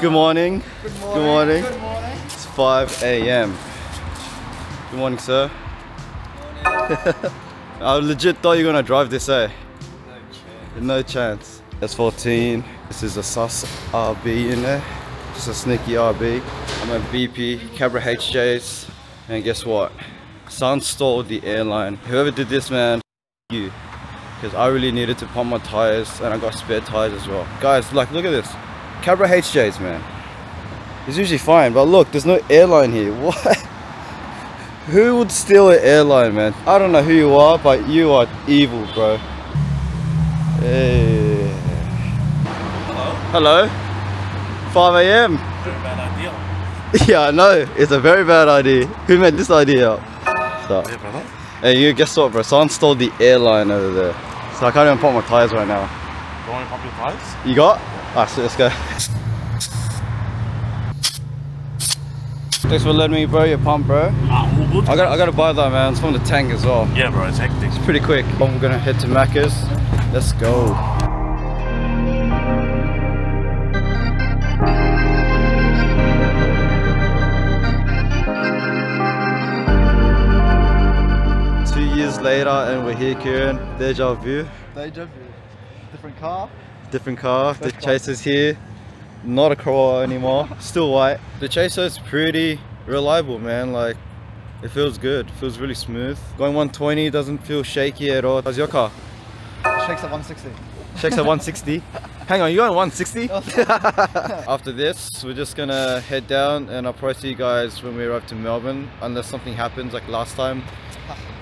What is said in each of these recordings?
Good morning. Good Good morning. Good morning. It's 5 a.m. Good morning, sir. I legit thought you were gonna drive this, eh? No chance. S14. This is a sus RB in there. Just a sneaky RB. I'm a BP, Cabra HJs. And guess what? Sound stole the airline. Whoever did this, man, you. Because I really needed to pump my tires and I got spare tires as well. Guys, like, look at this. Cabra HJs, man. It's usually fine, but look, there's no airline here. What? Who would steal an airline, man? I don't know who you are, but you are evil, bro. Hey. Hello? 5 a.m. bad idea. Yeah, I know. It's a very bad idea. Who made this idea up? So, Yeah, brother. hey, you guess what, bro? Someone stole the airline over there. So I can't even pump my tires right now. You want to pump your tires? You got? Alright, so let's go. Thanks for letting me borrow your pump, bro. Ah, all good. I got I gotta buy that, man. It's from the tank as well. Yeah, bro, it's hectic. It's pretty quick. I'm gonna head to Macca's. Let's go. Two years later, and we're here, Kieran. Deja vu. Deja vu. Different car. Different car. The. Chaser's here. Not a Corolla anymore. Still white. The Chaser's pretty reliable, man. Like, it feels good. feels really smooth. Going 120 doesn't feel shaky at all. How's your car? Shakes at 160. Checks at 160. Hang on, you going 160? After this, we're just gonna head down and I'll probably see you guys when we arrive to Melbourne. Unless something happens like last time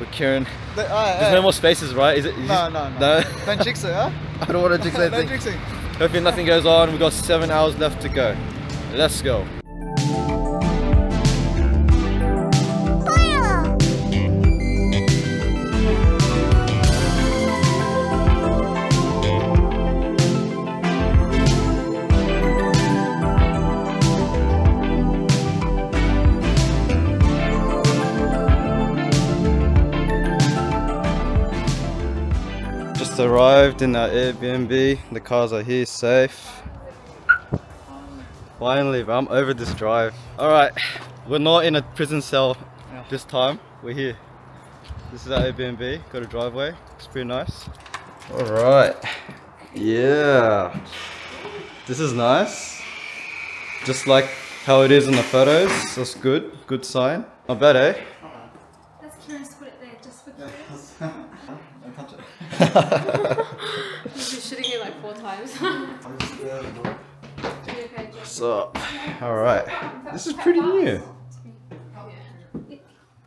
with Kieran. The- uh, There's uh, no more spaces, right? Is it? is No, no, no. No? Don't jinx it, huh? I don't want to jinx anything. jinx it. Hopefully nothing goes on. We've got seven hours left to go. Let's go. Arrived in our Airbnb. The cars are here safe. Finally, I'm over this drive. Alright, we're not in a prison cell Yeah. this time. We're here. This is our Airbnb. Got a driveway. It's pretty nice. Alright. Yeah. This is nice. Just like how it is in the photos. That's good. Good sign. Not bad, eh? That's curious to put it there just for curious. Don't touch it. You've been shooting it like four times. just So, alright. This is pretty new.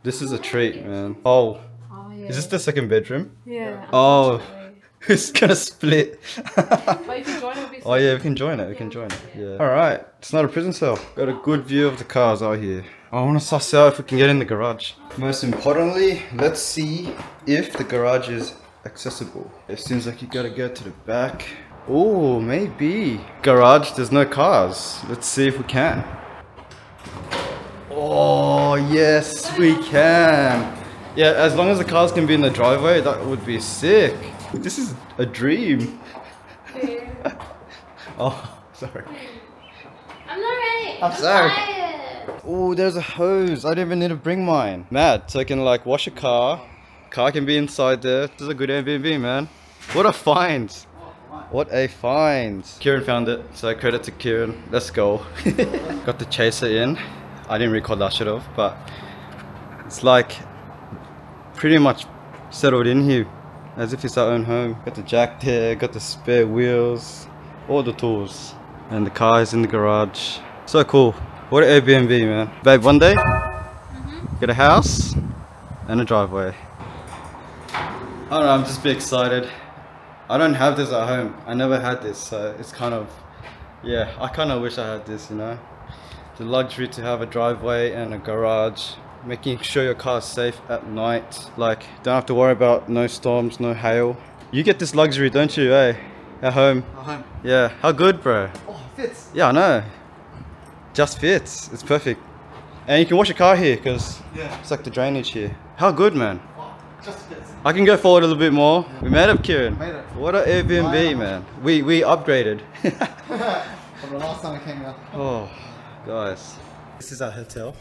This is a treat, man. Oh, Oh yeah. is this the second bedroom? Yeah. Oh, who's gonna split? But if you join, it'll be. oh yeah, we can join it. We can join it. Yeah. All right. It's not a prison cell. Got a good view of the cars out here. I want to suss out if we can get in the garage. Most importantly, let's see if the garage is accessible. It seems like you gotta go to the back. Oh, maybe. Garage, there's no cars. Let's see if we can. Oh, yes, we can. Yeah, as long as the cars can be in the driveway, that would be sick. This is a dream. Oh, sorry. I'm not ready. I'm sorry. tired. Oh, there's a hose. I didn't even need to bring mine. Mad, so I can like wash a car. Car can be inside there. This is a good Airbnb, man. What a find. What a find. Kieran found it, so credit to Kieran. Let's go. Got the chaser in. I didn't record that shit off, but it's like pretty much settled in here as if it's our own home. Got the jack there, got the spare wheels, all the tools. And the car is in the garage. So cool. What an Airbnb, man. Babe, one day, mm-hmm. get a house and a driveway. I don't know, I'm just a bit excited. I don't have this at home. I never had this, so it's kind of, yeah, I kind of wish I had this, you know. The luxury to have a driveway and a garage, making sure your car is safe at night. Like, don't have to worry about no storms, no hail. You get this luxury, don't you, eh? At home. At home. Yeah, how good, bro? Oh, fits. Yeah, I know. Just fits. It's perfect. And you can wash your car here because Yeah. it's like the drainage here. How good, man. Oh, just fits. I can go forward a little bit more. We made it, Kieran. Made it. What an Airbnb, Wow. man. We we upgraded. From the last time I came out. Oh, guys. This is our hotel.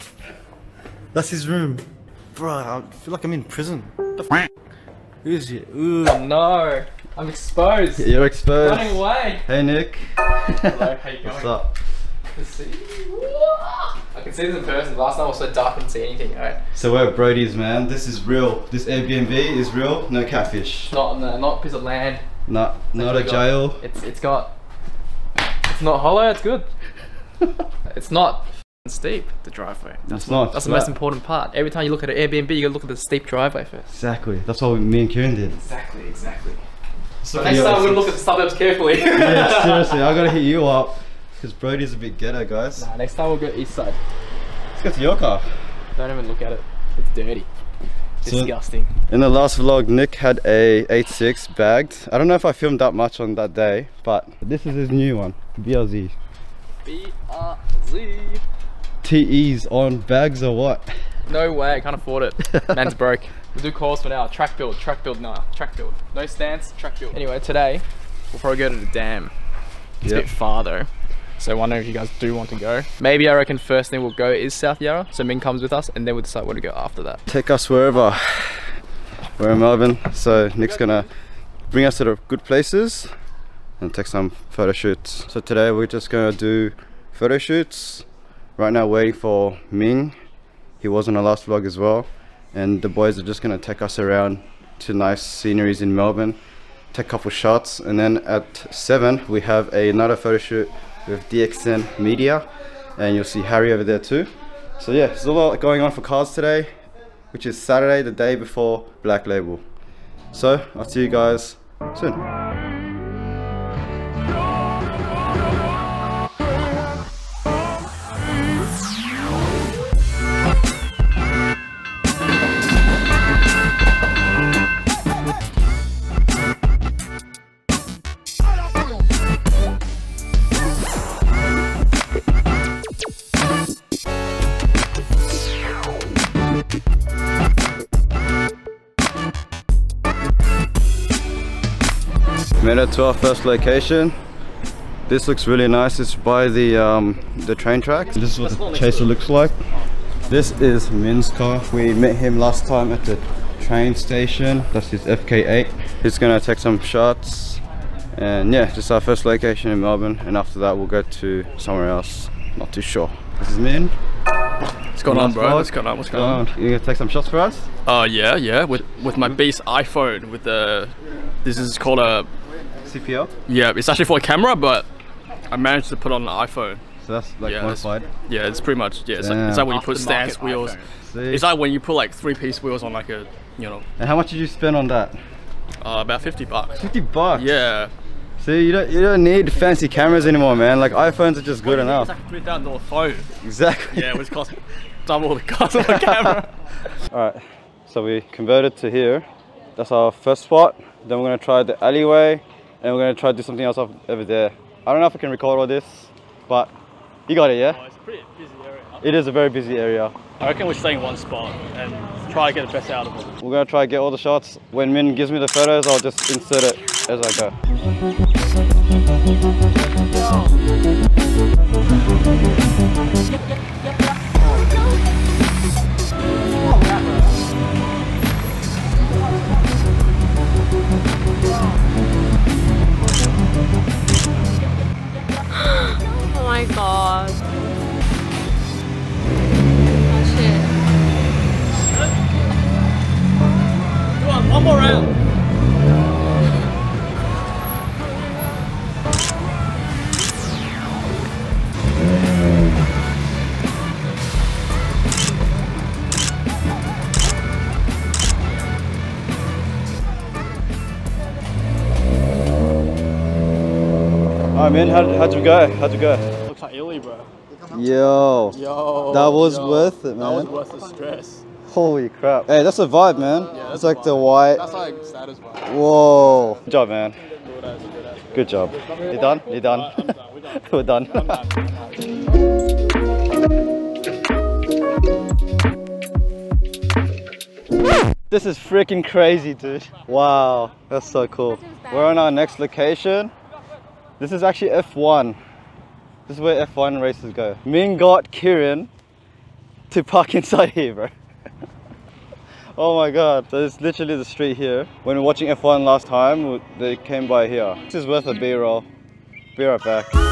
That's his room. Bro, I feel like I'm in prison. The f Who is it? Ooh. No, I'm exposed. You're exposed. Running away. Hey, Nick. Hello, how you going? What's up? Let's see. I can see this in person. Last night was so dark, I couldn't see anything. Alright, So we're at Brody's, man. This is real. This Airbnb is real. No catfish. not the, not a piece of land. Not, not a got- jail. It's it's got. It's not hollow. It's good. it's not steep. The driveway. That's It's not. that's the most important part. Every time you look at an Airbnb, you gotta look at the steep driveway first. Exactly. That's what me and Kieran did. Exactly, exactly. So next time we're gonna look at the suburbs carefully. yeah, seriously, I gotta hit you up. Because Brody's a bit ghetto, guys. Nah, next time we'll go east side. Let's go to your car. Don't even look at it. It's dirty. So- Disgusting. In the last vlog, Nick had a 8.6 bagged. I don't know if I filmed that much on that day, but this is his new one, BLZ. B-R-Z. TEs on bags or what? No way, I can't afford it. Man's broke. We'll do coils for now. Track build, track build now. Track build. No stance, track build. Anyway, today, we'll probably go to the dam. It's a bit far though. So I wonder if you guys do want to go. Maybe I reckon first thing we'll go is South Yarra. So Ming comes with us and then we'll decide where to go after that. Take us wherever. We're in Melbourne, so Nick's gonna bring us to the good places and take some photo shoots. So today we're just gonna do photo shoots. Right now waiting for Ming. He was on the last vlog as well. And the boys are just gonna take us around to nice sceneries in Melbourne. Take a couple shots and then at 7 we have another photo shoot with DXN Media and you'll see Harry over there too. So yeah, there's a lot going on for cars today which is Saturday, the day before Black Label. So, I'll see you guys soon. Made it to our first location. This looks really nice. It's by the um, the train tracks. This is what the chaser looks like. This is Ming's car. We met him last time at the train station. That's his FK8. He's gonna take some shots. And yeah, just our first location in Melbourne. And after that, we'll go to somewhere else. Not too sure. This is Min. What's going on, bro? vlog. What's going on? What's going on? You gonna take some shots for us? Oh yeah, yeah. With with my base iPhone, with the this is called a CPL. yeah. It's actually for a camera, but I managed to put on an iPhone. So that's like Yeah, that's- modified. Yeah, it's pretty much yeah. It's, like, it's like when you put stance wheels. See? It's like when you put like three piece wheels on like a you know And how much did you spend on that? uh, about fifty bucks. 50 bucks. Yeah. See, you don't you don't need fancy cameras anymore, man. Like iPhones are just good It's enough. like a three thousand dollar phone. Exactly. Yeah, which costs double the cost of a camera. All right. So we converted to here. That's our first spot. Then we're gonna try the alleyway, and we're gonna try to do something else over there. I don't know if I can record all this, but you got it, yeah. Oh, it's a pretty busy area. It is a very busy area. I reckon we're staying in one spot and try to get the best out of it. We're gonna try to get all the shots. When Ming gives me the photos, I'll just insert it as I go. Oh right, Ming. How, how'd you go? How'd you go? Looks like Illy, bro. Yo. Yo. That was yo. worth it, man. That was worth the stress. Holy crap. Hey, that's a vibe, man. Yeah, that's it's like a the white. That's like status vibe. Whoa. Good job, man. Good as, good as. Good job. You done? You done? I'm done, we're done. We're done. I'm done, I'm done. This is freaking crazy, dude. Wow, that's so cool. We're on our next location. This is actually F1. This is where F1 races go. Ming got Kieran to park inside here, bro. oh my god. So it's literally the street here. When we were watching F1 last time, they came by here. This is worth a B-roll. Be right back.